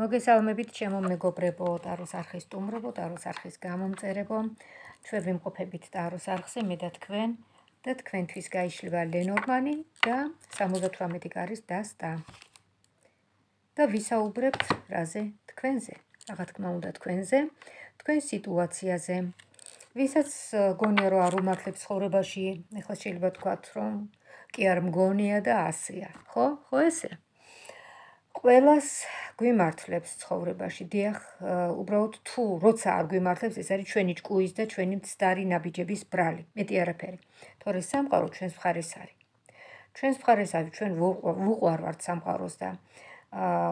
მოგესალმებით ჩემო მეგობრებო, ტაროს არხის სტუმრებო, ტაროს არხის გამომწერებო. ჩვენ ვიმყოფებით ტაროს არხზე, მე და თქვენ და თქვენთვის გაიშლება ლენორმანი და 78 კარის დასტა. და ვისაუბრებთ რაზე? თქვენზე. რა თქმა უნდა, თქვენზე, თქვენ სიტუაციაზე. ვისაც გონია რომ არ უმართლებს ცხოვრებაში, ეხლა შეიძლება თქვათ, რომ კი არ მგონია და ასეა. ხო? ხო ესეა. ყველას გვიმართლებს ცხოვრებაში. დიახ, უბრალოდ თუ როცა არ გვიმართლებს, ეს არის ჩვენი ჭკუის და ჩვენი მცდარი ნაბიჯების ბრალი. მეტი არაფერი. თორე სამყარო ჩვენს მხარეს არის. ჩვენს მხარეს არის, ჩვენ ვუყვარვართ სამყაროს და აა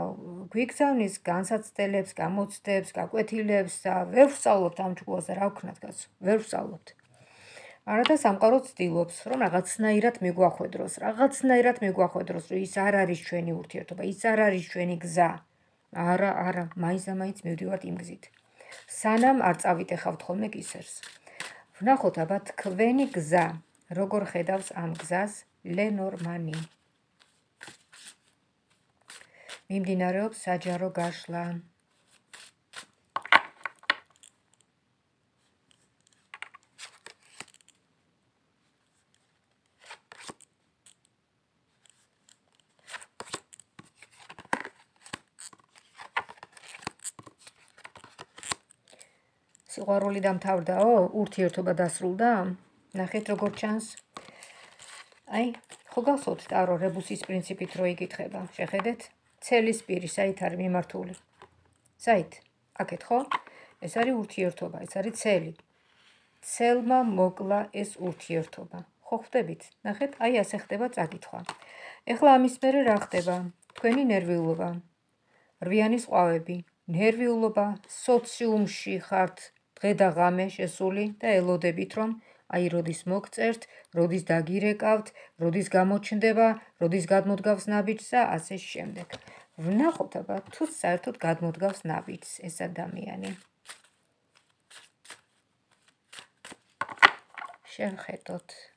გვიგზავნის განსაცდელებს, გამოცდებს, გაკვეთილებს და ვერ ვსწავლობთ ამ ჭკუას და რა ვქნათ კაცო? ვერ ვსწავლობთ. არადა სამყარო ცდილობს, რომ რაღაცნაირად მიგვახვედროს, რაღაცნაირად მიგვახვედროს, რომ ის არ არის ჩვენი ურთიერთობა, ის არ არის ჩვენი გზა. არა, არა, მაინც-მაინც მივდივართ იმ გზით. სანამ არ წავიტეხავთ ხოლმე კისერს. ვნახოთ აბა თქვენი გზა, როგორ ხედავს ამ გზას ლენორმანი. მიმდინარეობს საჯარო გაშლა. სიყვარული დამთავრდაო? ურთიერთობა დასრულდა? ნახეთ როგორ ჩანს. აი, ხო გახსოვთ ტარო რებუსის პრინციპით რო იკითხება. შეხედეთ? ცელის პირი საით არის მიმართული? საით? აქეთ ხო? ეს არის ურთიერთობა, ეს არის ცელი. ცელმა მოკლა ეს ურთიერთობა. ხო ხვდებით? ნახეთ, აი ასე ხდება წაკითხვა. ეხლა ამის მერე რა ხდება? თქვენი ნერვიულობა. რვიანის ყვავები. ნერვიულობა, სოციუმში ხართ, დღე და ღამე შესული და ელოდებით რომ აი როდის მოგწერთ, როდის დაგირეკავთ, როდის გამოჩნდება, როდის გადმოდგავს ნაბიჯს და ასე შემდეგ. ვნახოთ აბა თუ საერთოდ გადმოდგავს ნაბიჯს ეს ადამიანი. შევხედოთ.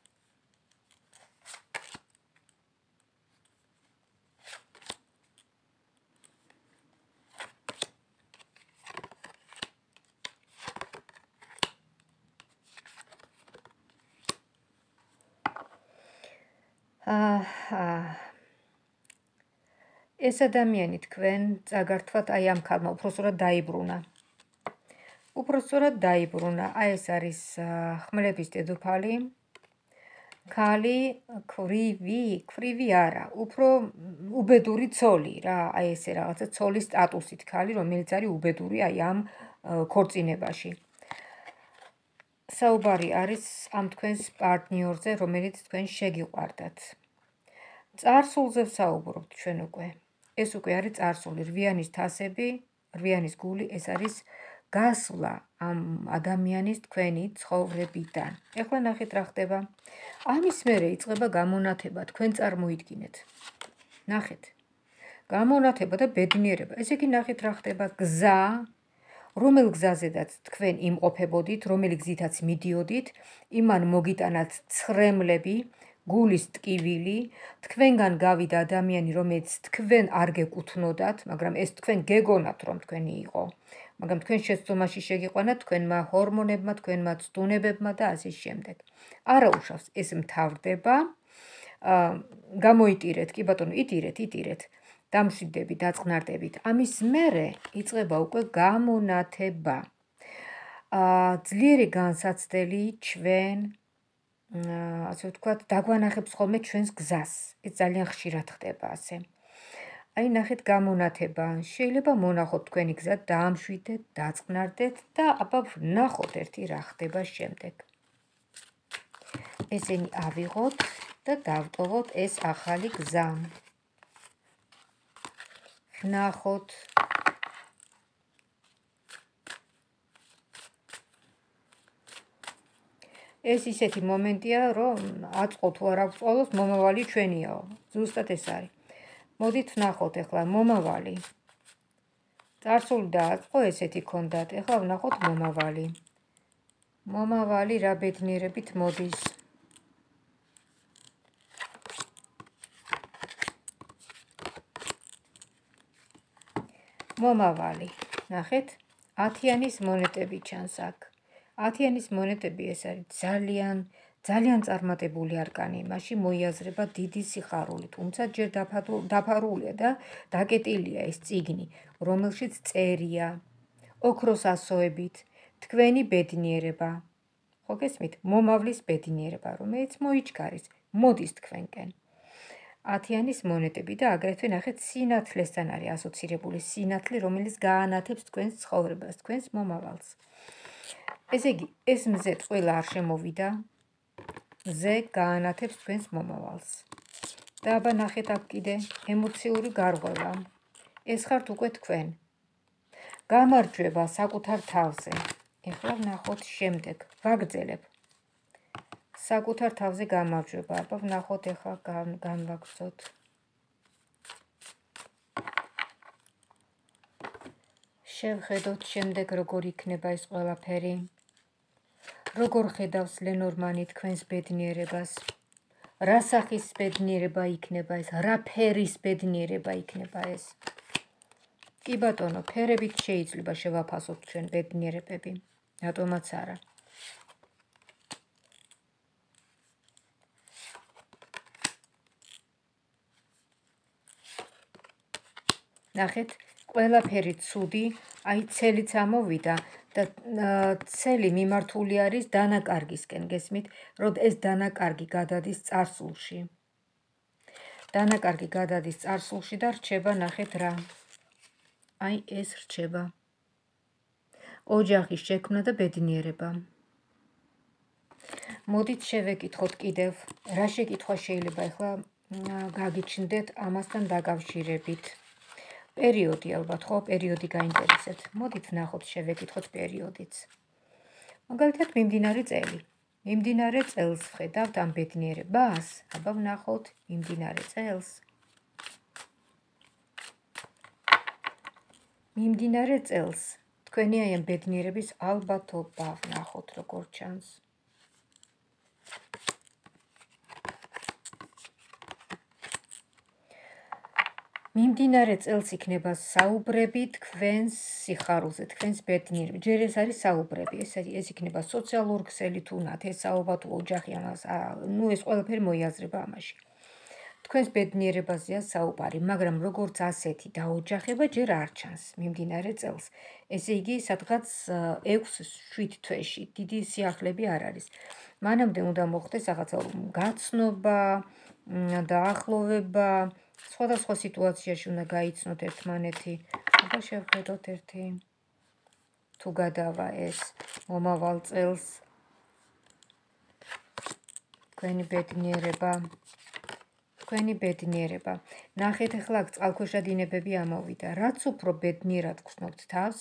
ეს ადამიანი თქვენ წაგართვათ აი ამ ქალმა უფრო სწორად დაიბრუნა. უფრო სწორად დაიბრუნა. აი ეს არის ხმელეთის დედოფალი. ქალი, ქრივი, ქრივი არა, უფრო უბედური ცოლი რა, აი ესე რაღაცა ცოლის სტატუსით ქალი, რომელიც არის უბედური აი ამ ქორწინებაში. საუბარი არის ამ თქვენს პარტნიორზე, რომელიც თქვენ შეგიყვარდათ. წარსულზე ვსაუბრობთ ჩვენ უკვე. ეს უკვე არის წარსული, რვიანის თასები, რვიანის გული, ეს არის გასვლა ამ ადამიანის თქვენი ცხოვრებიდან. ეხლა ნახეთ რა ხდება. ამის მერე იწყება გამონათება, თქვენ წარმოიდგინეთ. ნახეთ. გამონათება და ბედნიერება. ესე იგი ნახეთ რა ხდება. გზა რომელ გზაზედაც თქვენ იმყოფებოდით, რომელი გზითაც მიდიოდით, იმან მოგიტანათ ცხრემლები, გულის ტკივილი, თქვენგან გავიდა ადამიანი, რომელიც თქვენ არ გეკუთვნოდათ, მაგრამ ეს თქვენ გეგონათ, რომ თქვენი იყო. მაგრამ თქვენ შეცდომაში შეგიყვანათ თქვენმა ჰორმონებმა, თქვენმა ცდუნებებმა და ასე შემდეგ. არა უშავს, ეს მთავრდება. აა გამოიტირეთ, კი ბატონო, იტირეთ, იტირეთ. დამშვიდები, დაწყნარდებით. ამის მერე იწება უკვე გამონათება. აა ძლიერი განსაცდელი ჩვენ აა ასე ვთქვათ, დაგვანახებს ხოლმე ჩვენს გზას. ეს ძალიან ხშირად ხდება ასე. აი ნახეთ გამონათება. შეიძლება მონახოთ თქვენი გზა, დაამშვიდეთ, დაწყნარდეთ და აბა ვნახოთ ერთი რა ხდება შემდეგ. ესენი ავიღოთ და დავტოვოთ ეს ახალი გზა. ვნახოთ ეს ისეთი მომენტია, რომ აწყო თუ არ აღწოლოს მომავალი ჩვენიაო. ზუსტად ეს არის. მოდით ვნახოთ ახლა მომავალი. წარსული და აწყო ესეთი კონდათ. ახლა ვნახოთ მომავალი. მომავალი რა ბედნიერებით მოდის. მომავალი. ნახეთ, 10-იანის მონეტები ჩანს აქ. 10-იანის მონეტები ეს არის ძალიან ძალიან წარმატებული არკანი, მასში მოიაზრება დიდი სიხარული, თუმცა ჯერ დაფარულია და დაკეტილია ეს ციგნი, რომელშიც წერია ოქროს ასოებით თქვენი ბედნიერება. ხო გესმით? მომავლის ბედნიერება, რომელიც მოიჩქარის, მოდის თქვენკენ. ათიანის მონეტები და აგრეთვე ნახეთ სინათლესთან არის ასოცირებული სინათლე, რომელიც გაანათებს თქვენს ცხოვრებას, თქვენს მომავალს. ესე იგი, ეს მზე ყველა არ შემოვიდა. მზე გაანათებს თქვენს მომავალს. და აბა ნახეთ აქ კიდე ემოციური გარღვევა. ეს ხართ უკვე თქვენ. გამარჯვება საკუთარ თავზე. ეხლა ნახოთ შემდეგ. ვაგრძელებ. საკუთარ თავზე გამარჯვება. აბა ვნახოთ ახლა განვაგრძოთ. შევხედოთ შემდეგ როგორ იქნება ეს ყველაფერი. როგორ ხედავს ლენორმანი თქვენს ბედნიერებას? რა სახის ბედნიერება იქნება ეს? რა ფერის ბედნიერება იქნება ეს? კი ბატონო, ფერებით შეიძლება შევაფასოთ ჩვენ ბედნიერებები. რატომაც არა? ნახეთ, ყველაფერი ცუდი, აი ცელიც ამოვიდა და ცელი მიმართული არის დანაკარგისკენ, გესმით, რომ ეს დანაკარგი გადადის царსულში. დანაკარგი გადადის царსულში და რჩება ნახეთ რა. აი ეს რჩება. ოჯახის შექმნა და ბედნიერება. მოდით შევეკითხოთ კიდევ, რა შეკითხვა შეიძლება ახლა გაგიჩნდეთ ამასთან დაკავშირებით. პერიოდი ალბათ ხო პერიოდი გაინტერესებთ მოდით ნახოთ შევეკითხოთ პერიოდიც. მაგალითად მიმდინარე წელი. მიმდინარე წელს ხედავთ ამ ბედნიერებას აბა ვნახოთ მიმდინარე წელს. მიმდინარე წელს. თქვენი აი ამ ბედნიერების ალბათობა ვნახოთ როგორ ჩანს მიმდინარე წელს იქნება საუბრები თქვენს სიხარულზე, თქვენს ბედნიერებაზე. ჯერ ეს არის საუბრები, ეს ეს იქნება სოციალურ ქსელი თუ ნათესაობა თუ ოჯახი ამას, ნუ ეს ყველაფერი მოიაზრება ამაში. თქვენს ბედნიერებაზეა საუბარი, მაგრამ როგორც ასეთი დაოჯახება ჯერ არ ჩანს მიმდინარე წელს. ესე იგი, სადღაც 6-7 თვეში დიდი სიახლები არ არის. მანამდე უნდა მოხდეს რაღაცა გაცნობა, დაახლოვება, სხვადასხვა სიტუაციაში უნდა გაიცნოთ ერთმანეთი. აბა შევხედოთ ერთი თუ გადავა ეს მომავალ წელს თქვენი ბედნიერება თქვენი ბედნიერება. ნახეთ ახლა წყალქვეშა დინებები ამოვიდა. რაც უფრო ბედნიერად გხსნობთ თავს,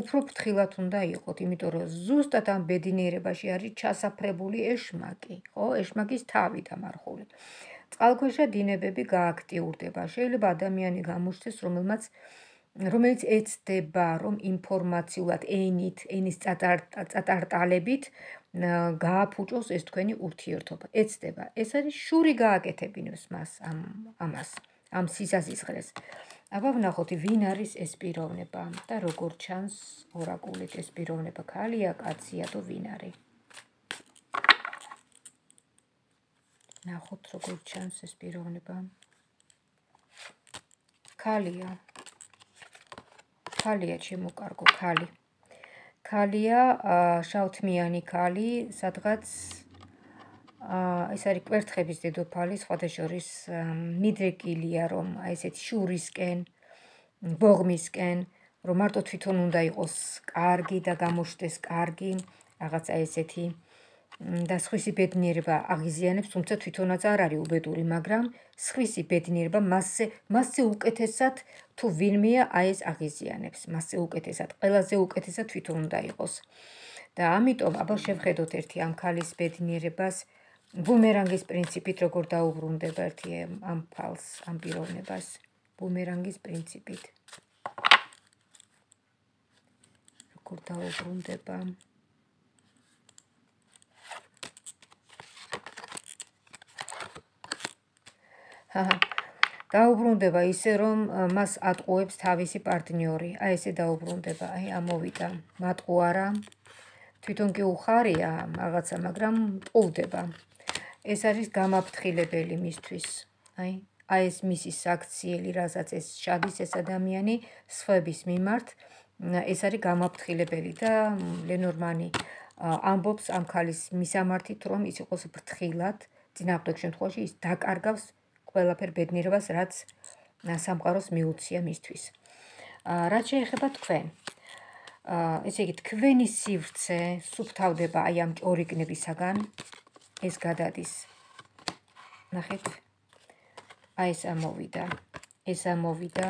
უფრო ფრთხილად უნდა იყოთ, იმიტომ რომ ზუსტად ამ ბედნიერებაში არის ჩასაფრებული ეშმაკი, ხო? ეშმაკის თავი დამარხული. წყალქვეშა დინებები გააქტიურდება. შეიძლება ადამიანი გამოჩნდეს, რომელმაც რომელიც ეცდება, რომ ინფორმაციულად ენით, ენის წატარტალებით გააფუჭოს ეს თქვენი ურთიერთობა. ეცდება. ეს არის შური გააკეთებინოს მას ამ ამას, ამ სისასისხლეს. აბა ვნახოთ, ვინ არის ეს პიროვნება და როგორ ჩანს ორაკულით ეს პიროვნება, ქალია, კაცია თუ ვინ არის? ნახოთ როგორ ჩანს ეს პიროვნება. ქალია. ქალია შემოკარგო ქალი. ქალია შავთმიანი ქალი, სადღაც აა ეს არის კვერთხების დედოფალი, სხვადასხვის მიდრეკილია რომ აი ესეთი შურისკენ, ბოღმისკენ, რომ მარტო თვითონ უნდა იყოს კარგი და გამოშდეს კარგი, რაღაცა ესეთი და სხვისი ბედნიერება აღიზიანებს, თუმცა თვითონაც არ არის უბედური, მაგრამ სხვისი ბედნიერება მასზე მასზე უკეთესად თუ ვინმეა აი ეს აღიზიანებს, მასზე უკეთესად, ყველაზე უკეთესად თვითონ უნდა იყოს. და ამიტომ აბა შევხედოთ ერთი ამ ქალის ბედნიერებას ბუმერანგის პრინციპით როგორ დაუბრუნდება ერთი ამ ფალს, ამ პიროვნებას ბუმერანგის პრინციპით. როგორ დაუბრუნდება? დაუბრუნდება ისე რომ მას ატყუებს თავისი პარტნიორი. აი ესე დაუბრუნდება, აი ამოვიდა. მატყუარა. თვითონ კი უხარია რაღაცა, მაგრამ ტყუდება. ეს არის გამაფრთხილებელი მისთვის. აი აი ეს მისი საქციელი, რასაც ეს შადის ეს ადამიანი სხვების მიმართ, ეს არის გამაფრთხილებელი და ლენორმანი ამბობს ამ ქალის მისამართით, რომ ის იყოს ფრთხილად, წინააღმდეგ შემთხვევაში ის დაკარგავს ყველაფერ ბედნიერებას, რაც სამყაროს მიუცია მისთვის. აა რაც შეეხება თქვენ. აა ესე იგი თქვენი სივრცე სუფთავდება აი ამ ორიგნებისაგან. ეს გადადის. ნახეთ. აი ეს ამოვიდა. ეს ამოვიდა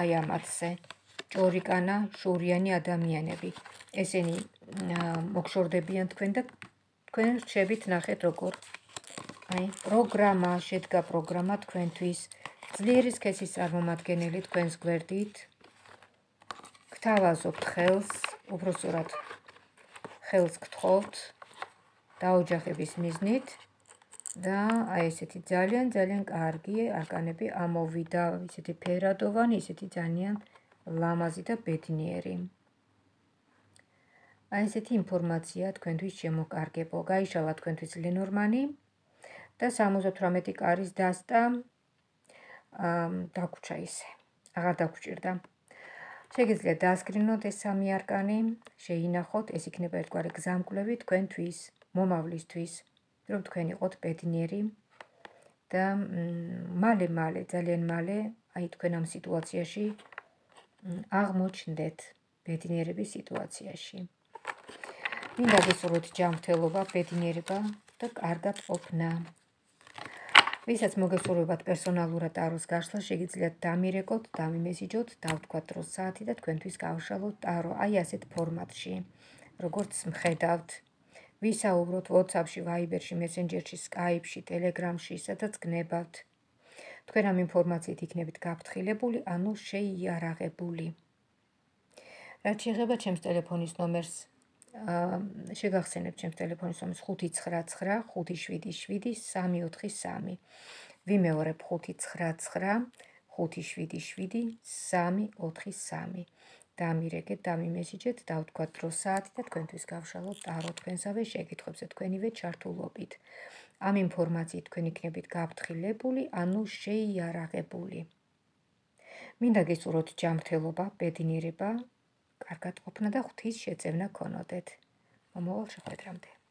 აი ამათზე. ჭორიკანა, შურიანი ადამიანები. ესენი მოგშორდებიან თქვენ და თქვენ რჩებით ნახეთ როგორ აი პროგრამა შედგა პროგრამა თქვენთვის. ძლიერი სქესის წარმომადგენელი თქვენს გვერდით. გთავაზობთ ხელს უბრალოდ ხელს გთხოვთ დაოჯახების მიზნით და აი ესეთი ძალიან ძალიან კარგი არკანები ამოვიდა. ისეთი ფერადოვანი ისეთი ძალიან ლამაზი და ბედნიერი. აი ესეთი ინფორმაცია თქვენთვის შემოკარგებო. გაიშალა თქვენთვის ლენორმანი და 78 კარის დასტა დაგუჩა ისე. აღარ დაგუჭირდა. შეგიძლიათ დაასკრინოთ ეს სამი არკანი, შეინახოთ, ეს იქნება ერთგვარი გზამკვლევი თქვენთვის, მომავლისთვის, რომ თქვენ იყოთ ბედნიერი და მალე-მალე, ძალიან მალე, აი თქვენ ამ სიტუაციაში აღმოჩნდეთ ბედნიერების სიტუაციაში. მინდა გესურვოთ ჯანმრთელობა, ბედნიერება და კარგად ყოფნა. ვისაც მოგესურვებათ პერსონალურად ტაროს გაშლა, შეგიძლიათ დამირეკოთ, დამიმესიჯოთ, დავთქვათ დროს საათი და თქვენთვის გავშალოთ ტარო აი ასეთ ფორმატში. როგორც მხედავთ, ვისაუბროთ WhatsApp-ში, Viber-ში, Messenger-ში, Skype-ში, Telegram-ში, სადაც გნებავთ. თქვენ ამ ინფორმაციით იქნებით გაფრთხილებული, ანუ შეიარაღებული. რაც შეეხება ჩემს ტელეფონის ნომერს შეგახსენებ ჩემს ტელეფონის ნომერს 599 577 343. ვიმეორებ 599 577 343. დამირეკეთ, დამიმესიჯეთ, დავთქვათ დრო საათი და თქვენთვის გავშალოთ ტარო თქვენსავე შეკითხვებზე თქვენივე ჩართულობით. ამ ინფორმაციით თქვენ იქნებით გაფრთხილებული, ანუ შეიარაღებული. მინდა გესურვოთ ჯანმრთელობა, ბედნიერება, კარგად ყოფნა და ღვთის შეწევნა ქონოდეთ. მომავალ შეხვედრამდე.